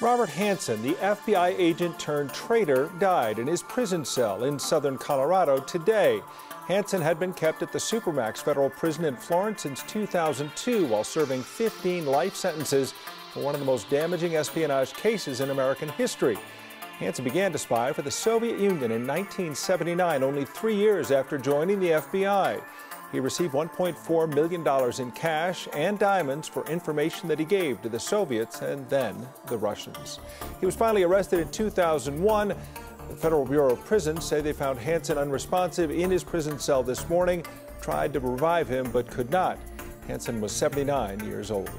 Robert Hanssen, the FBI agent turned traitor, died in his prison cell in southern Colorado today. Hanssen had been kept at the Supermax federal prison in Florence since 2002 while serving 15 life sentences for one of the most damaging espionage cases in American history. Hanssen began to spy for the Soviet Union in 1979, only three years after joining the FBI. He received $1.4 million in cash and diamonds for information that he gave to the Soviets and then the Russians. He was finally arrested in 2001. The Federal Bureau of Prisons say they found Hanssen unresponsive in his prison cell this morning, tried to revive him but could not. Hanssen was 79 years old.